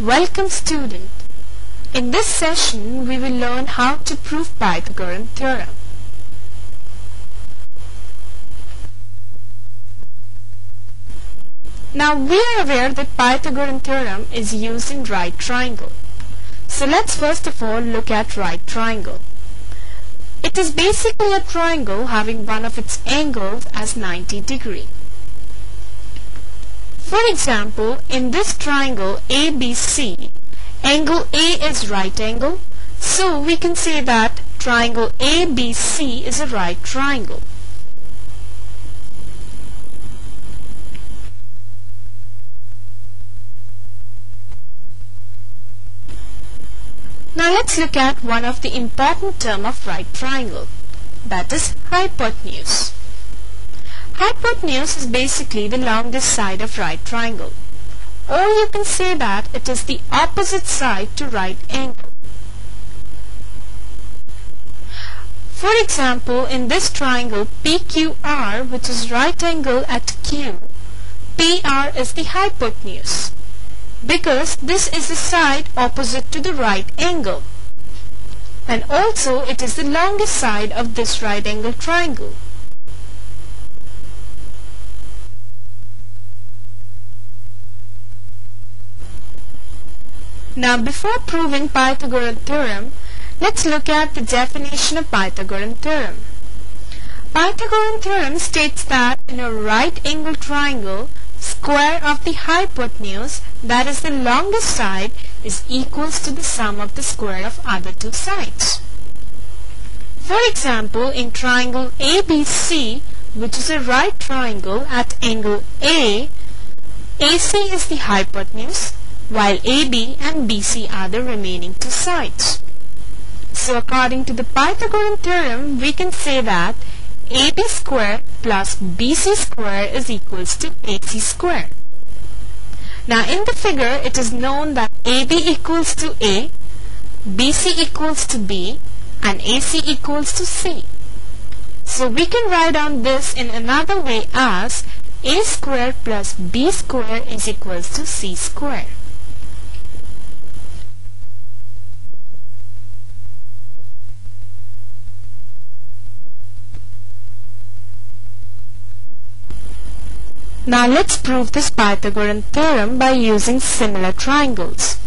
Welcome student. In this session we will learn how to prove Pythagorean theorem. Now we are aware that Pythagorean theorem is used in right triangle. So let's first of all look at right triangle. It is basically a triangle having one of its angles as 90 degree. For example, in this triangle ABC, angle A is right angle, so we can say that triangle ABC is a right triangle. Now let's look at one of the important term of right triangle, that is hypotenuse. Hypotenuse is basically the longest side of right triangle. Or you can say that it is the opposite side to right angle. For example, in this triangle PQR, which is right angle at Q, PR is the hypotenuse because this is the side opposite to the right angle and also it is the longest side of this right angle triangle. Now before proving Pythagorean theorem, let's look at the definition of Pythagorean theorem. Pythagorean theorem states that in a right angle triangle, square of the hypotenuse, that is the longest side, is equals to the sum of the square of other two sides. For example, in triangle ABC, which is a right triangle at angle A, AC is the hypotenuse while AB and BC are the remaining two sides. So according to the Pythagorean theorem, we can say that AB square plus BC square is equals to AC square. Now in the figure, it is known that AB equals to A, BC equals to B, and AC equals to C. So we can write down this in another way as A square plus B square is equals to C square. Now let's prove this Pythagorean theorem by using similar triangles.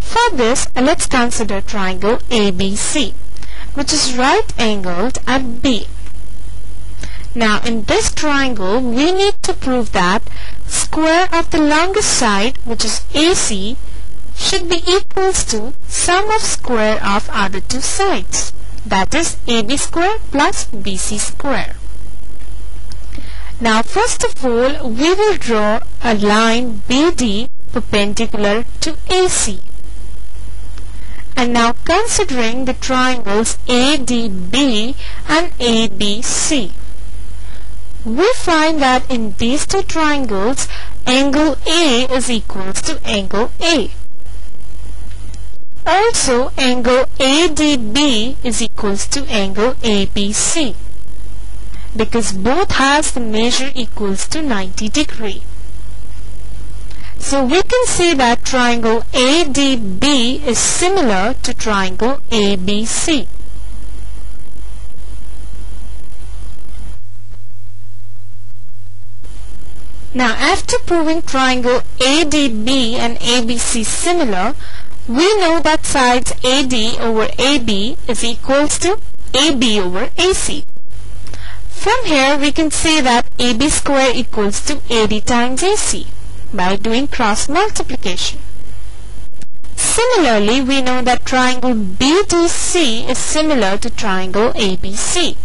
For this, let's consider triangle ABC, which is right angled at B. Now in this triangle, we need to prove that square of the longest side, which is AC, should be equals to sum of square of other two sides, that is AB square plus BC square. Now first of all, we will draw a line BD perpendicular to AC. And now considering the triangles ADB and ABC, we find that in these two triangles, angle A is equals to angle A. Also, angle ADB is equals to angle ABC because both has the measure equals to 90 degree. So we can say that triangle ADB is similar to triangle ABC. Now after proving triangle ADB and ABC similar, we know that sides AD over AB is equals to AB over AC. From here we can say that AB square equals to AD times AC by doing cross multiplication. Similarly, we know that triangle BDC is similar to triangle ABC.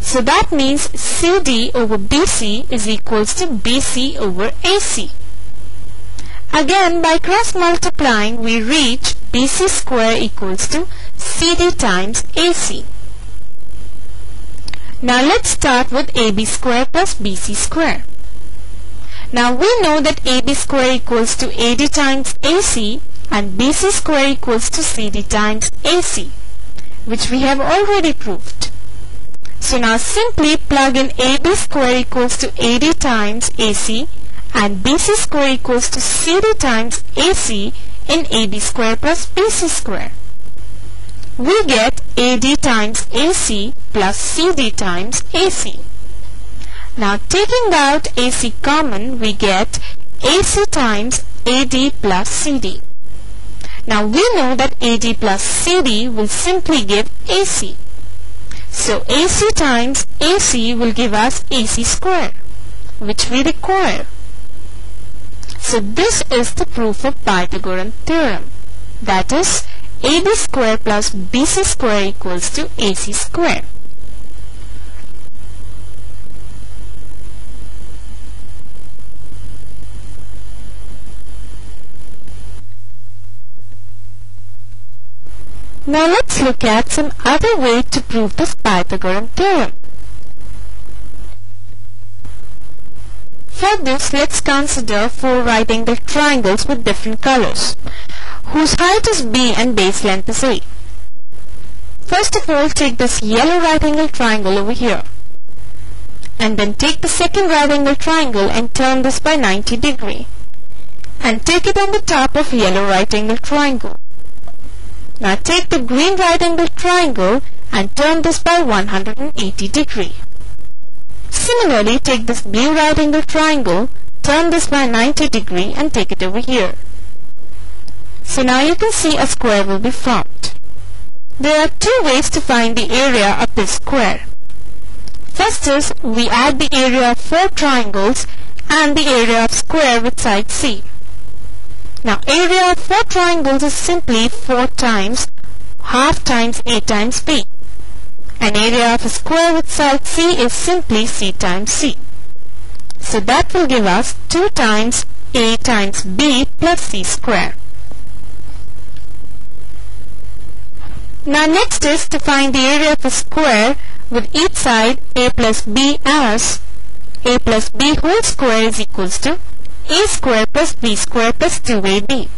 So that means CD over BC is equals to BC over AC. Again, by cross multiplying, we reach BC square equals to CD times AC. Now let's start with AB square plus BC square. Now we know that AB square equals to AD times AC and BC square equals to CD times AC, which we have already proved. So now simply plug in AB square equals to AD times AC and BC square equals to CD times AC in AB square plus BC square. We get AD times AC plus CD times AC. Now taking out AC common, we get AC times AD plus CD. Now we know that AD plus CD will simply give AC. So AC times AC will give us AC square, which we require. So this is the proof of Pythagorean theorem. That is, AB square plus BC square equals to AC square. Now let's look at some other way to prove this Pythagorean theorem. For this, let's consider four right-angled triangles with different colors, whose height is b and base length is a. First of all, take this yellow right-angled triangle over here. And then take the second right-angled triangle and turn this by 90 degree. And take it on the top of yellow right-angled triangle. Now take the green right angle triangle and turn this by 180 degree. Similarly, take this blue right angle triangle, turn this by 90 degree and take it over here. So now you can see a square will be formed. There are two ways to find the area of this square. First is we add the area of four triangles and the area of square with side C. Now area of four triangles is simply 4 times half times a times b. An area of a square with side c is simply c times c. So that will give us 2 times a times b plus c square. Now next is to find the area of a square with each side a plus b as a plus b whole square is equals to a square plus b square plus 2ab.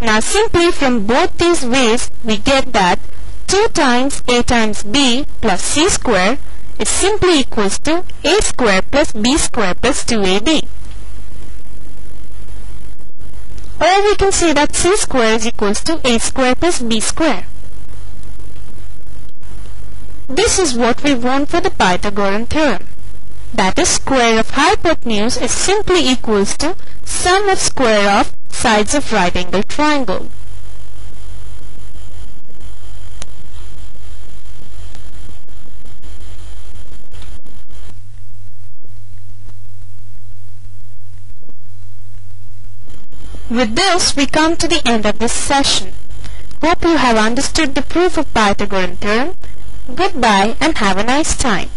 Now simply from both these ways we get that 2 times a times b plus c square is simply equals to a square plus b square plus 2ab. Or we can say that c square is equals to a square plus b square. This is what we want for the Pythagorean theorem that is square of hypotenuse is simply equals to sum of square of sides of right angle triangle. With this, we come to the end of this session. Hope you have understood the proof of Pythagorean theorem. Goodbye and have a nice time.